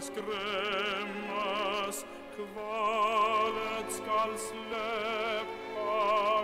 altes cremas, qualet scals lepas,